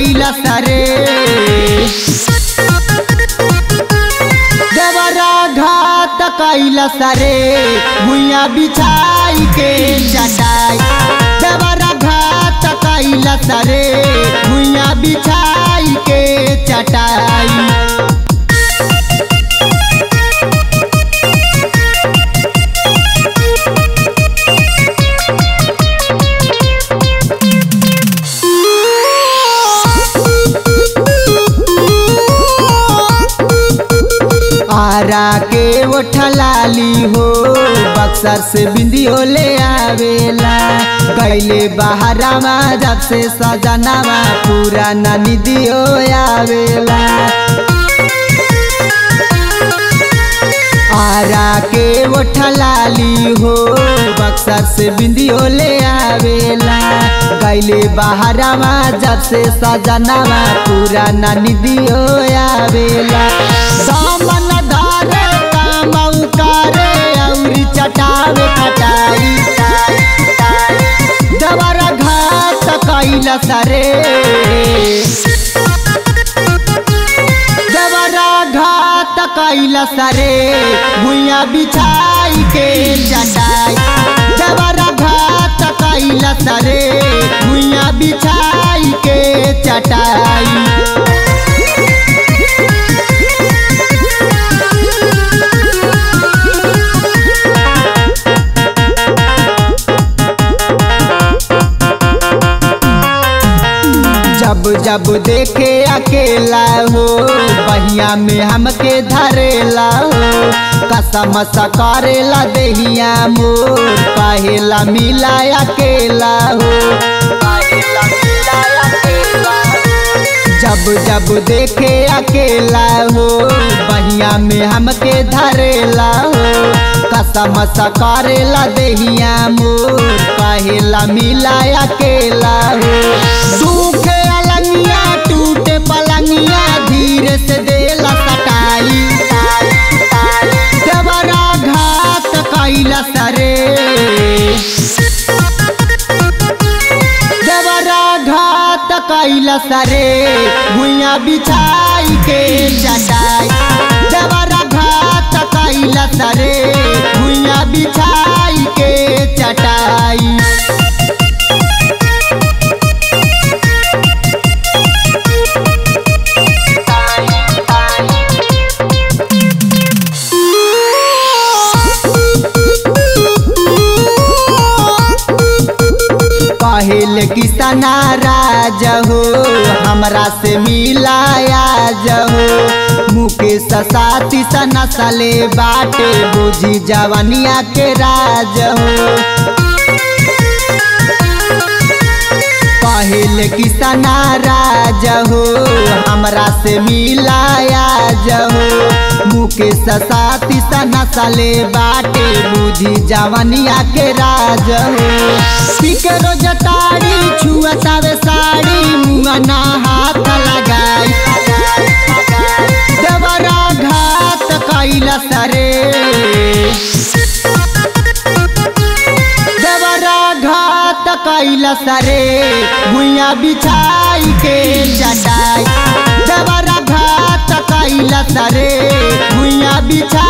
गईला सारे। घात कैला सारे। भूया बिछाई के चटाई। घात कैला सारे। भूया बिछाई आरा के ओठलाली हो, बक्सर से बिंदियो ले आवेला। गैले बहरावा जब से सजनावा पूरा ननी दियो आवेला। आरा के ओठलाली हो, बक्सर से बिंदियो ले आवेला। गैले बहरावा जब से सजनावा पूरा ननी दियो आवेला। सामन कैला सरे। दवरा घात कैला सारे भूया बिछाई के चटाई। जबरा घात कैला सारे भूया बिछाई के चटाई। जब जब देखे अकेला हो बहिया में हमके धरेला हो कसम करेला देहिया मोर कहेला मिला अकेला हो। जब जब देखे अकेला हो बहिया में हमके धरेला हो कसम करेला देहिया मोर कहेला मिला अकेला हो। घात सारे। जबरा घात कैला सारे भूया बिछाई के चटाई। जबरा घात कैला सारे भूया बिछाई के चटाई। कहल किसना राज हो, हमरा से मिलाया जहो मुकेश साथी सना सले बाटे, बुझी जवनिया के राज हो। कहल किसना राज हो, हमरा से मिलाया जहो मुकेश साथी सना सले बाटे, बुझी जवनिया के राज हो। पिकरो जताड़ी छुअतावे साड़ी मुंगना हाथ लगाई। देवरा घात कैला सरे। देवरा घात कैला सरे। बिछाई के चटाई। देवरा घात कैला सरे। भुइया बिछाई